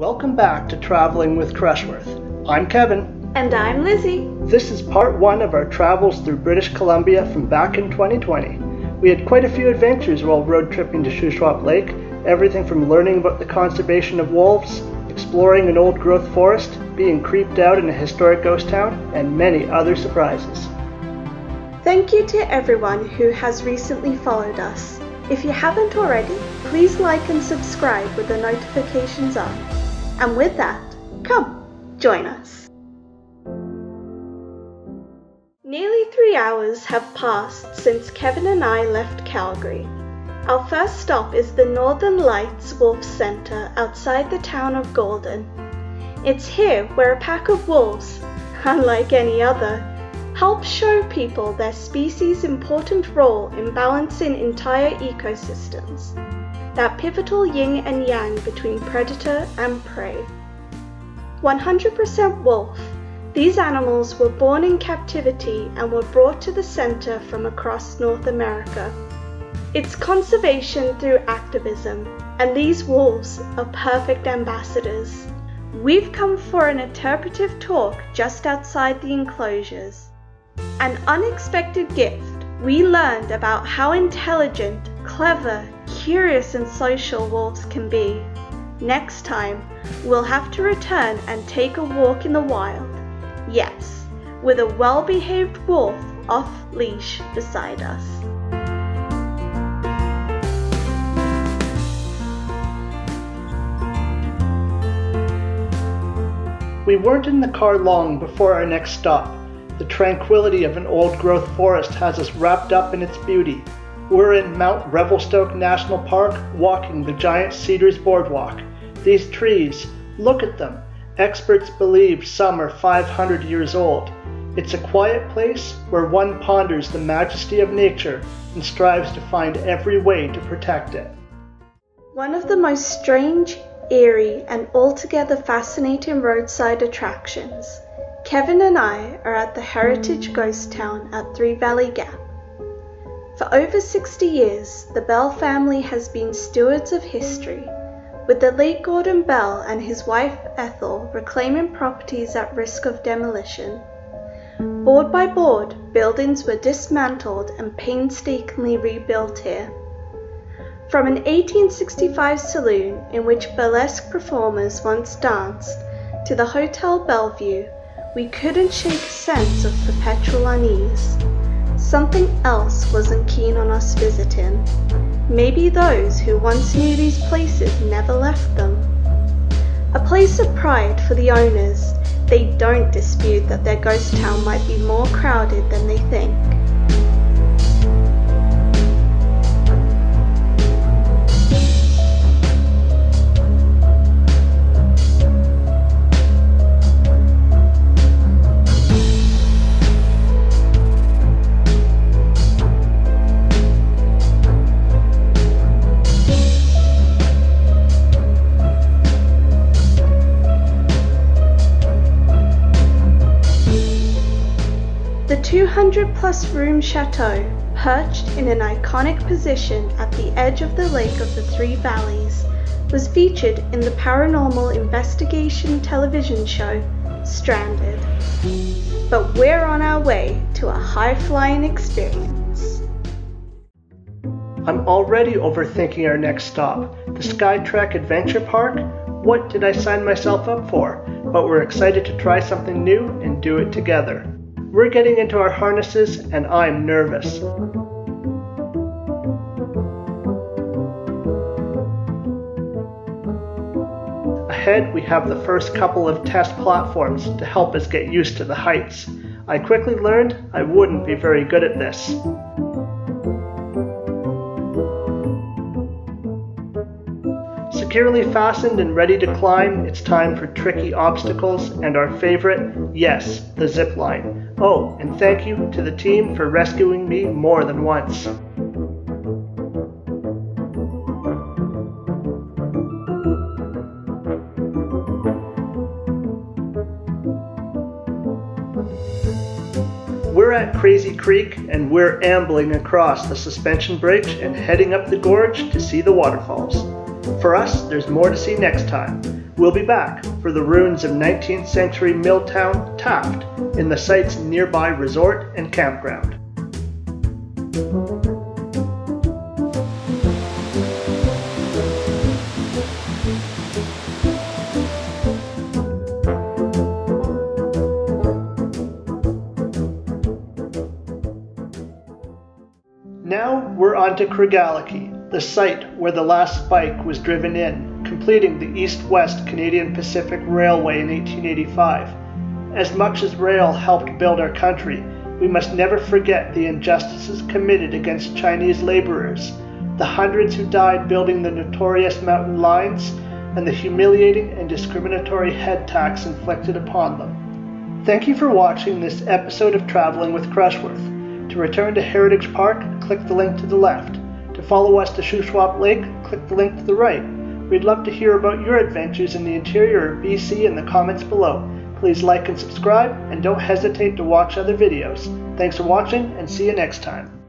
Welcome back to Traveling with Krushworth. I'm Kevin. And I'm Lizzie. This is part one of our travels through British Columbia from back in 2020. We had quite a few adventures while road tripping to Shuswap Lake, everything from learning about the conservation of wolves, exploring an old growth forest, being creeped out in a historic ghost town, and many other surprises. Thank you to everyone who has recently followed us. If you haven't already, please like and subscribe with the notifications on. And with that, come, join us. Nearly three hours have passed since Kevin and I left Calgary. Our first stop is the Northern Lights Wolf Center outside the town of Golden. It's here where a pack of wolves, unlike any other, help show people their species' important role in balancing entire ecosystems that pivotal yin and yang between predator and prey. 100% wolf, these animals were born in captivity and were brought to the center from across North America. It's conservation through activism, and these wolves are perfect ambassadors. We've come for an interpretive talk just outside the enclosures. An unexpected gift, we learned about how intelligent, clever, curious and social wolves can be. Next time, we'll have to return and take a walk in the wild. Yes, with a well behaved wolf off leash beside us. We weren't in the car long before our next stop. The tranquility of an old growth forest has us wrapped up in its beauty, we're in Mount Revelstoke National Park walking the giant Cedars Boardwalk. These trees, look at them. Experts believe some are 500 years old. It's a quiet place where one ponders the majesty of nature and strives to find every way to protect it. One of the most strange, eerie, and altogether fascinating roadside attractions. Kevin and I are at the Heritage Ghost Town at Three Valley Gap. For over 60 years, the Bell family has been stewards of history, with the late Gordon Bell and his wife Ethel reclaiming properties at risk of demolition. Board by board, buildings were dismantled and painstakingly rebuilt here. From an 1865 saloon in which burlesque performers once danced to the Hotel Bellevue, we couldn't shake a sense of perpetual unease. Something else wasn't keen on us visiting. Maybe those who once knew these places never left them. A place of pride for the owners, they don't dispute that their ghost town might be more crowded than they think. The 200 plus room chateau, perched in an iconic position at the edge of the Lake of the Three Valleys, was featured in the paranormal investigation television show Stranded. But we're on our way to a high flying experience. I'm already overthinking our next stop, the Skytrek Adventure Park. What did I sign myself up for? But we're excited to try something new and do it together. We're getting into our harnesses and I'm nervous. Ahead, we have the first couple of test platforms to help us get used to the heights. I quickly learned I wouldn't be very good at this. Securely fastened and ready to climb, it's time for tricky obstacles and our favorite, yes, the zip line. Oh, and thank you to the team for rescuing me more than once. We're at Crazy Creek and we're ambling across the suspension bridge and heading up the gorge to see the waterfalls. For us, there's more to see next time. We'll be back for the ruins of 19th century Milltown, Taft, in the site's nearby resort and campground. Now we're on to Craigellachie, the site where the last spike was driven in, completing the east-west Canadian Pacific Railway in 1885. As much as rail helped build our country, we must never forget the injustices committed against Chinese laborers, the hundreds who died building the notorious mountain lines, and the humiliating and discriminatory head tax inflicted upon them. Thank you for watching this episode of Traveling with Krushworth. To return to Heritage Park, click the link to the left. To follow us to Shuswap Lake, click the link to the right. We'd love to hear about your adventures in the interior of BC in the comments below. Please like and subscribe, and don't hesitate to watch other videos. Thanks for watching, and see you next time.